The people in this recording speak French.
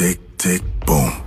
Tic, tic, boom.